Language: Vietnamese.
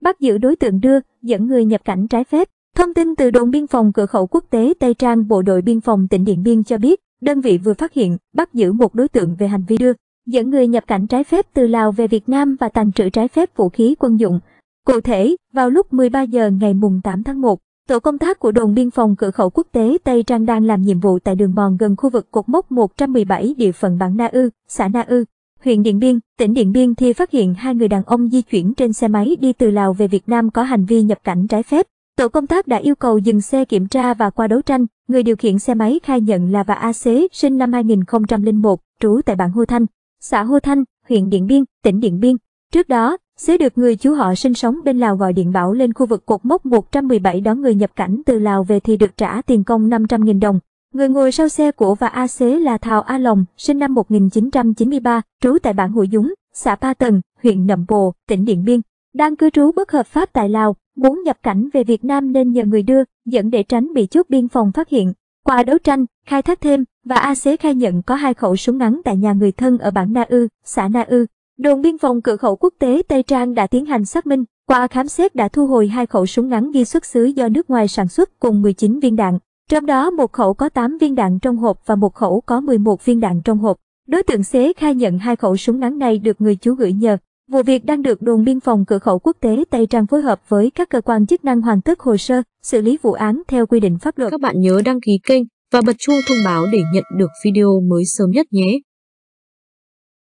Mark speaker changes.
Speaker 1: bắt giữ đối tượng đưa, dẫn người nhập cảnh trái phép. Thông tin từ đồn biên phòng cửa khẩu quốc tế Tây Trang Bộ đội Biên phòng tỉnh Điện Biên cho biết, đơn vị vừa phát hiện, bắt giữ một đối tượng về hành vi đưa, dẫn người nhập cảnh trái phép từ Lào về Việt Nam và tàng trữ trái phép vũ khí quân dụng. Cụ thể, vào lúc 13 giờ ngày mùng 8 tháng 1, tổ công tác của đồn biên phòng cửa khẩu quốc tế Tây Trang đang làm nhiệm vụ tại đường mòn gần khu vực cột mốc 117 địa phận bản Na Ư, xã Na Ư, huyện Điện Biên, tỉnh Điện Biên thì phát hiện hai người đàn ông di chuyển trên xe máy đi từ Lào về Việt Nam có hành vi nhập cảnh trái phép. Tổ công tác đã yêu cầu dừng xe kiểm tra và qua đấu tranh, người điều khiển xe máy khai nhận là Và A Xế, sinh năm 2001, trú tại bản Hô Thanh, xã Hô Thanh, huyện Điện Biên, tỉnh Điện Biên. Trước đó, Xế được người chú họ sinh sống bên Lào gọi điện bảo lên khu vực cột mốc 117 đón người nhập cảnh từ Lào về thì được trả tiền công 500.000 đồng. Người ngồi sau xe của và A Xế là Thào A Lòng, sinh năm 1993, trú tại bản Hủi Dúng, xã Pa Tần, huyện Nậm Bồ, tỉnh Điện Biên. Đang cư trú bất hợp pháp tại Lào, muốn nhập cảnh về Việt Nam nên nhờ người đưa, dẫn để tránh bị chốt biên phòng phát hiện. Qua đấu tranh, khai thác thêm, và A Xế khai nhận có hai khẩu súng ngắn tại nhà người thân ở bản Na Ư, xã Na Ư. Đồn biên phòng cửa khẩu quốc tế Tây Trang đã tiến hành xác minh, qua khám xét đã thu hồi hai khẩu súng ngắn ghi xuất xứ do nước ngoài sản xuất cùng 19 viên đạn. Trong đó một khẩu có 8 viên đạn trong hộp và một khẩu có 11 viên đạn trong hộp. Đối tượng xế khai nhận hai khẩu súng ngắn này được người chú gửi nhờ. Vụ việc đang được đồn biên phòng cửa khẩu quốc tế Tây Trang phối hợp với các cơ quan chức năng hoàn tất hồ sơ, xử lý vụ án theo quy định pháp luật.
Speaker 2: Các bạn nhớ đăng ký kênh và bật chuông thông báo để nhận được video mới sớm nhất nhé.